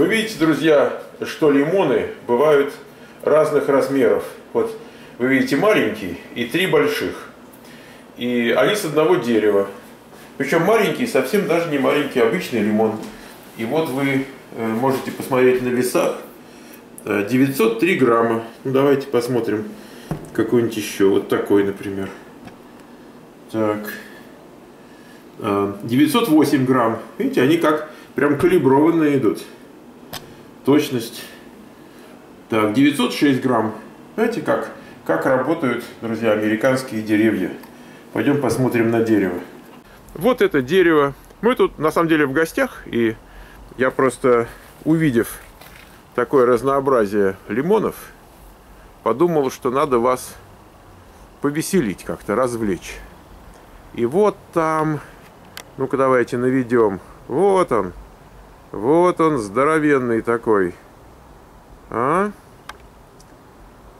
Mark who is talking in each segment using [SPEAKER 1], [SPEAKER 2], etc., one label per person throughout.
[SPEAKER 1] Вы видите, друзья, что лимоны бывают разных размеров. Вот вы видите маленький и три больших. И они с одного дерева. Причем маленький, совсем даже не маленький, обычный лимон. И вот вы э, можете посмотреть на весах. 903 грамма. Ну, давайте посмотрим какой-нибудь еще. Вот такой, например. Так. 908 грамм. Видите, они как прям калиброванные идут. Точность. Так, 906 грамм. Знаете, как, как работают, друзья, американские деревья. Пойдем посмотрим на дерево. Вот это дерево. Мы тут, на самом деле, в гостях. И я просто, увидев такое разнообразие лимонов, подумал, что надо вас повеселить как-то, развлечь. И вот там, ну-ка давайте наведем. Вот он, вот он, здоровенный такой. А?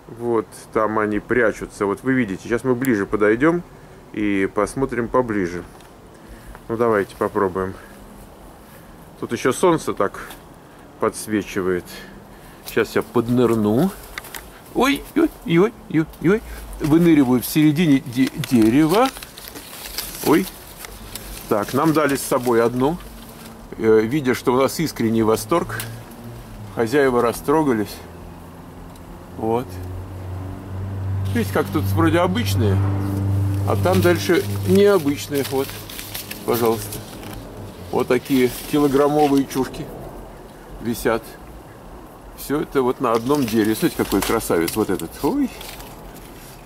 [SPEAKER 1] Вот там они прячутся. Вот вы видите, сейчас мы ближе подойдем и посмотрим поближе. Ну давайте попробуем. Тут еще солнце так подсвечивает. Сейчас я поднырну. Ой, ой, ой, ой, ой. Выныриваю в середине де дерева. Ой. Так, нам дали с собой одну. Э, видя, что у нас искренний восторг, хозяева растрогались. Вот. Видите, как тут вроде обычные, а там дальше необычные. Вот, пожалуйста. Вот такие килограммовые чушки висят. Все это вот на одном дереве. Смотрите, какой красавец вот этот. Ой.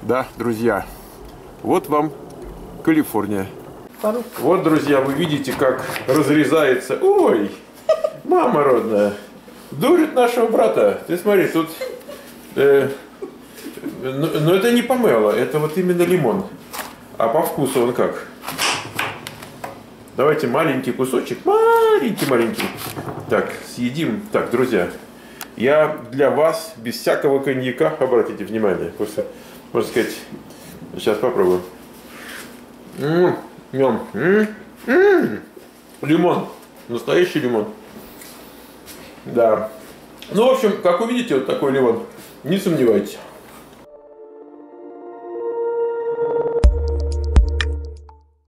[SPEAKER 1] Да, друзья, вот вам Калифорния. Вот, друзья, вы видите, как разрезается. Ой, мама родная, дурит нашего брата. Ты смотри, тут... Э, но, но это не помело, это вот именно лимон. А по вкусу он как? Давайте маленький кусочек, маленький-маленький. Так, съедим. Так, друзья, я для вас без всякого коньяка, обратите внимание, просто, можно сказать, сейчас попробуем. М-м, М-м-м. Лимон, настоящий лимон. Да. Ну, в общем, как увидите, вот такой лимон, не сомневайтесь.